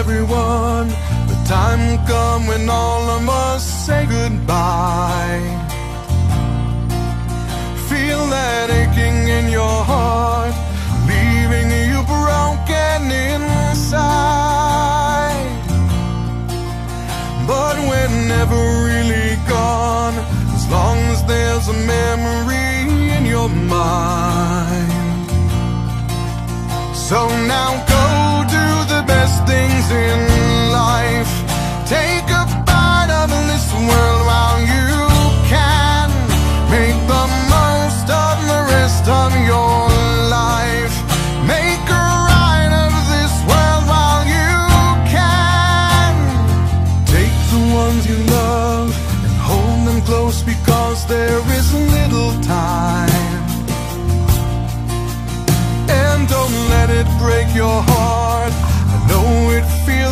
everyone. The time will come when all of us say goodbye. Feel that aching in your heart, leaving you broken inside. But we're never really gone, as long as there's a memory in your mind. So now go things in life. Take a bite of this world while you can. Make the most of the rest of your life. Make a right of this world while you can. Take the ones you love and hold them close because there is little time. And don't let it break your heart. I know it feels